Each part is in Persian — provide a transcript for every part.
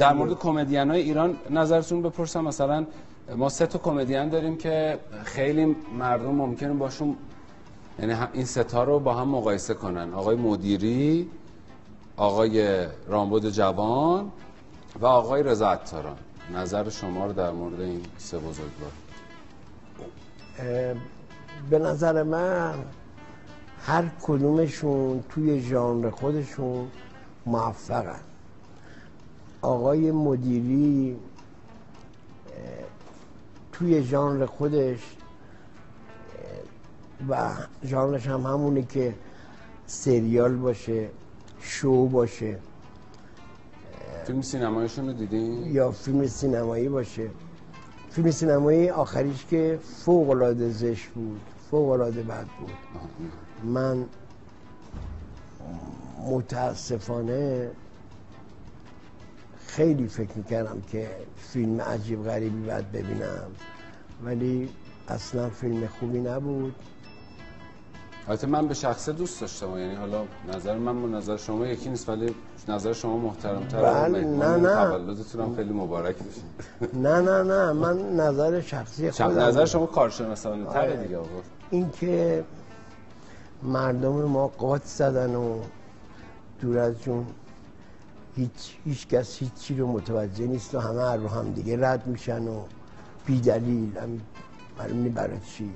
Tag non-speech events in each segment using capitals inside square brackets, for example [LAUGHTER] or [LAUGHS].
در مورد کمدین های ایران نظرتون بپرسم. مثلا ما سه تا کمدین داریم که خیلی مردم ممکنه باشون یعنی این ستا رو با هم مقایسه کنن. آقای مدیری آقای رامبد جوان و آقای رضا عطاران. نظر شما رو در مورد این سه بزرگوار. به نظر من هر کدومشون توی ژانر خودشون موفقن. آقای مدیری توی ژانر خودش و ژانرش هم همونه که سریال باشه شو باشه. فیلم سینمایشون رو دیدین؟ یا فیلم سینمایی باشه. فیلم سینمایی آخریش که فوق العاده زشت بود فوق العاده بد بود. من متاسفانه خیلی فکر می‌کردم که فیلم عجیب غریبی باید ببینم. ولی اصلا فیلم خوبی نبود. البته من به شخصه دوست داشتم یعنی حالا نظر من با نظر شما یکی نیست ولی نظر شما محترم تر بله نه نه. تولدتون هم خیلی مبارک بشه [LAUGHS] نه نه نه. من نظر شخصی خودم نظر شما کارشناسانه تر آره. دیگه آقا این که مردم ما قاط زدن و دور از جون هیچ هیچ کس هیچی رو متوجه نیست و همه رو هم دیگه رد میشن و بی دلیل هم معلوم برای چی؟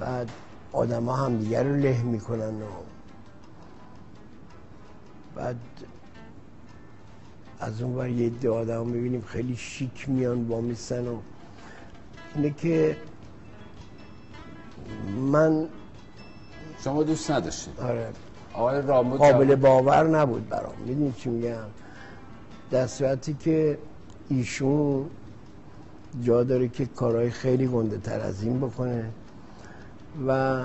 بعد آدم ها هم دیگه رو له می‌کنن و بعد از اون بر یه عده آدم می‌بینیم خیلی شیک میان با میسن و اینه که من شما دوست نداشتین آره. آقای رامبو قابل باور نبود برام. می‌دونی چی میگم؟ در صورتی که ایشون جا داره که کارهای خیلی گنده تر از این بکنه و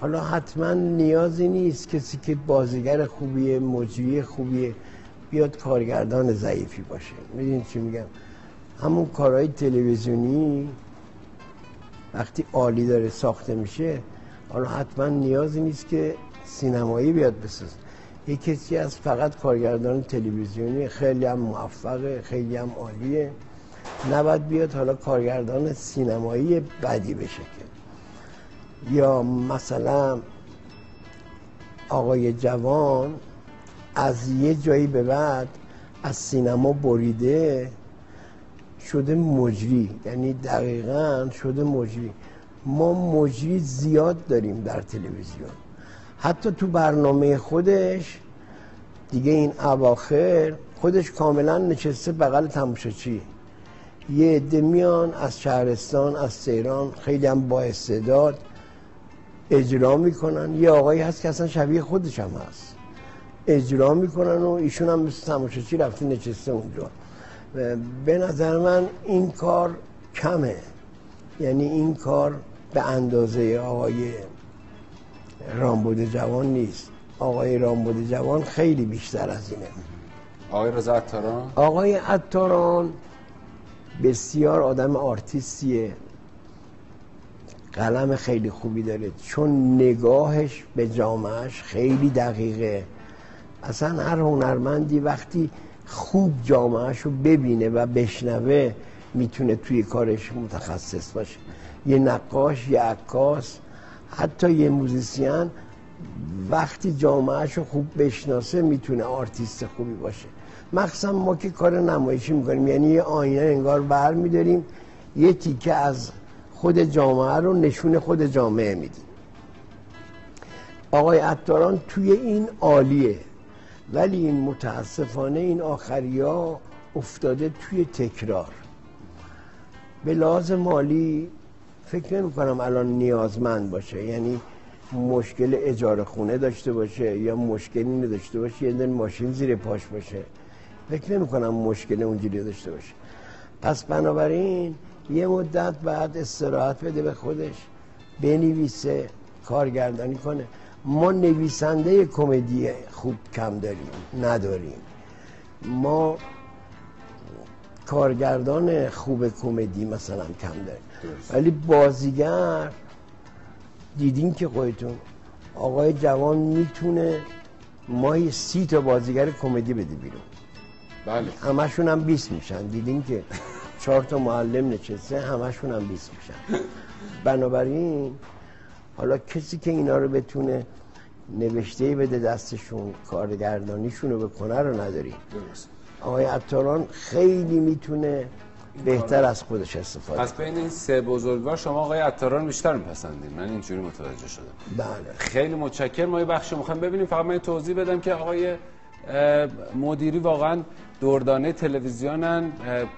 حالا حتما نیازی نیست کسی که بازیگر خوبیه مجری خوبیه بیاد کارگردان ضعیفی باشه. می‌دونی چی میگم؟ همون کارهای تلویزیونی وقتی عالی داره ساخته میشه حالا حتما نیازی نیست که سینمایی بیاد بسازه یه کسی از فقط کارگردان تلویزیونی خیلی هم موفقه خیلی هم عالیه. نباید بیاد حالا کارگردان سینمایی بدی بشه که یا مثلا آقای جوان از یه جایی به بعد از سینما بریده شده مجری. یعنی دقیقا شده مجری. ما مجری زیاد داریم در تلویزیون. حتی تو برنامه خودش دیگه این اواخر خودش کاملا نشسته بغل تماشاچی. یه عده میان از شهرستان از تهران خیلی هم با استعداد اجرا می‌کنن. یه آقایی هست که اصلا شبیه خودش هم هست. اجرا می‌کنن و ایشون هم مثل تماشاچی رفته نشسته اونجا. به نظر من این کار کمه. یعنی این کار به اندازه آقای رامبود جوان نیست. آقای رامبود جوان خیلی بیشتر از اینه. آقای رضا عطاران؟ آقای عطاران بسیار آدم آرتیستیه. قلم خیلی خوبی داره. چون نگاهش به جامعهش خیلی دقیقه. اصلا هر هنرمندی وقتی خوب جامعهش رو ببینه و بشنوه می‌تونه توی کارش متخصص باشه. یه نقاش یه عکاس حتی یه موزیسین وقتی جامعهش رو خوب بشناسه می‌تونه آرتیست خوبی باشه. مخصوصا ما که کار نمایشی می‌کنیم یعنی یه آینه انگار بر میداریم یه تیکه از خود جامعه رو نشون خود جامعه میدیم. آقای عطاران توی این عالیه ولی این متاسفانه این آخری ها افتاده توی تکرار. به لحاظ مالی فکر نمی کنم الان نیازمند باشه. یعنی مشکل اجاره خونه داشته باشه یا مشکلی نداشته باشه یه دن ماشین زیر پاش باشه. فکر نمی کنم مشکل اونجوری داشته باشه. پس بنابراین یه مدت بعد استراحت بده به خودش بنویسه کارگردانی کنه. ما نویسنده کمدی خوب کم داریم نداریم. ما کارگردان خوب کمدی مثلا کم داریم. ولی بازیگر دیدین که خودتون آقای جوان می‌تونه ماهی سی تا بازیگر کمدی بده بیرون. بله. همشون هم 20 میشن. دیدین که چهار تا معلم نشسته همشون هم 20 میشن. بنابراین حالا کسی که اینا رو بتونه نوشته بده دستشون کارگردانیشون رو بکنه رو نداری درست. آقای عطاران خیلی می‌تونه بهتر از خودش استفاده پس بین این سه بزرگوار شما آقای عطاران بیشتر میپسندین من اینجوری متوجه شدم. بله. خیلی متشکرم. ما یه بخش می‌خوایم ببینیم. فقط من توضیح بدم که آقای مدیری واقعا دردانه تلویزیونن.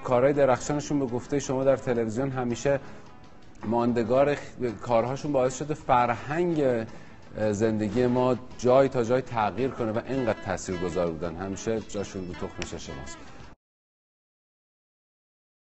کارهای درخشانشون به گفته شما در تلویزیون همیشه ماندگار کارهاشون باعث شده فرهنگ زندگی ما جای تا جای تغییر کنه و اینقدر تاثیرگذار بودن. همیشه جاشون رو تخم شماست